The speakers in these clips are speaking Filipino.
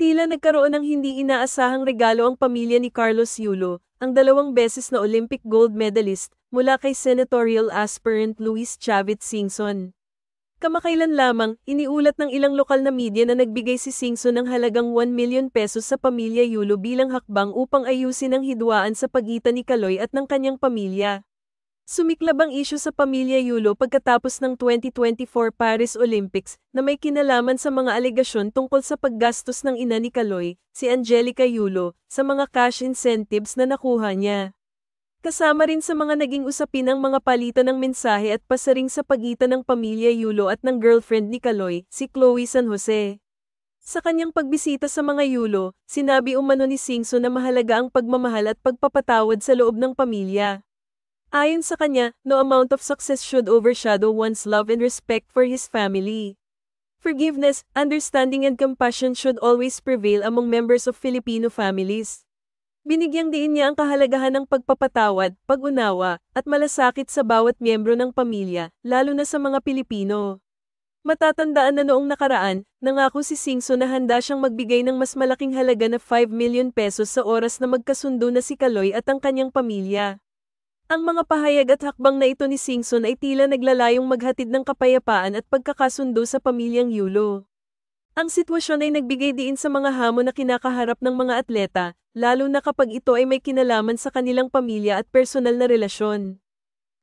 Tila nagkaroon ng hindi inaasahang regalo ang pamilya ni Carlos Yulo, ang dalawang beses na Olympic gold medalist, mula kay senatorial aspirant Luis Chavit Singson. Kamakailan lamang, iniulat ng ilang lokal na media na nagbigay si Singson ng halagang 1 million pesos sa pamilya Yulo bilang hakbang upang ayusin ang hidwaan sa pagitan ni Kaloy at ng kanyang pamilya. Sumiklab ang isyu sa pamilya Yulo pagkatapos ng 2024 Paris Olympics na may kinalaman sa mga alegasyon tungkol sa paggastos ng ina ni Kaloy, si Angelica Yulo, sa mga cash incentives na nakuha niya. Kasama rin sa mga naging usapin ang mga palitan ng mensahe at pasaring sa pagitan ng pamilya Yulo at ng girlfriend ni Kaloy, si Chloe San Jose. Sa kanyang pagbisita sa mga Yulo, sinabi umano ni Singso na mahalaga ang pagmamahal at pagpapatawad sa loob ng pamilya. Ayon sa kanya, no amount of success should overshadow one's love and respect for his family. Forgiveness, understanding and compassion should always prevail among members of Filipino families. Binigyang diin niya ang kahalagahan ng pagpapatawad, pag-unawa, at malasakit sa bawat miyembro ng pamilya, lalo na sa mga Pilipino. Matatandaan na noong nakaraan, nangako si Singso na handa siyang magbigay ng mas malaking halaga na 5 million pesos sa oras na magkasundo na si Kaloy at ang kanyang pamilya. Ang mga pahayag at hakbang na ito ni Singson ay tila naglalayong maghatid ng kapayapaan at pagkakasundo sa pamilyang Yulo. Ang sitwasyon ay nagbigay diin sa mga hamon na kinakaharap ng mga atleta, lalo na kapag ito ay may kinalaman sa kanilang pamilya at personal na relasyon.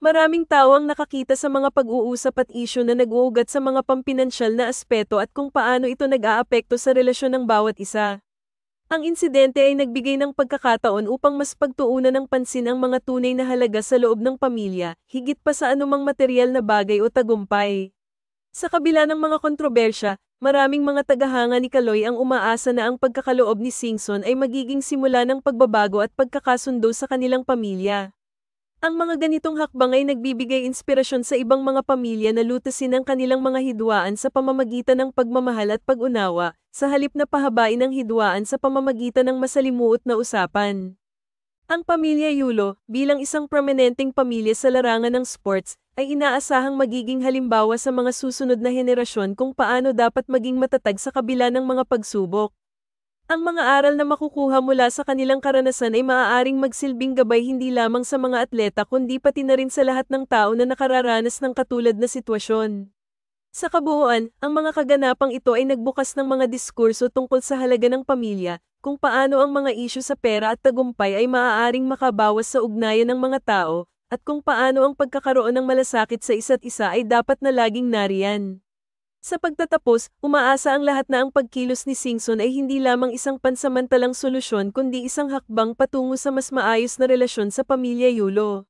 Maraming tao ang nakakita sa mga pag-uusap at isyo na nag-uugat sa mga pampinansyal na aspeto at kung paano ito nag-aapekto sa relasyon ng bawat isa. Ang insidente ay nagbigay ng pagkakataon upang mas pagtuunan ng pansin ang mga tunay na halaga sa loob ng pamilya, higit pa sa anumang material na bagay o tagumpay. Sa kabila ng mga kontrobersya, maraming mga tagahanga ni Kaloy ang umaasa na ang pagkakaloob ni Singson ay magiging simula ng pagbabago at pagkakasundo sa kanilang pamilya. Ang mga ganitong hakbang ay nagbibigay inspirasyon sa ibang mga pamilya na lutasin ang kanilang mga hidwaan sa pamamagitan ng pagmamahal at pag-unawa, sa halip na pahabain ang hidwaan sa pamamagitan ng masalimuot na usapan. Ang pamilya Yulo, bilang isang prominenteng pamilya sa larangan ng sports, ay inaasahang magiging halimbawa sa mga susunod na henerasyon kung paano dapat maging matatag sa kabila ng mga pagsubok. Ang mga aral na makukuha mula sa kanilang karanasan ay maaaring magsilbing gabay hindi lamang sa mga atleta kundi pati na rin sa lahat ng tao na nakararanas ng katulad na sitwasyon. Sa kabuuan, ang mga kaganapang ito ay nagbukas ng mga diskurso tungkol sa halaga ng pamilya, kung paano ang mga isyu sa pera at tagumpay ay maaaring makabawas sa ugnayan ng mga tao, at kung paano ang pagkakaroon ng malasakit sa isa't isa ay dapat na laging nariyan. Sa pagtatapos, umaasa ang lahat na ang pagkilos ni Singson ay hindi lamang isang pansamantalang solusyon kundi isang hakbang patungo sa mas maayos na relasyon sa pamilya Yulo.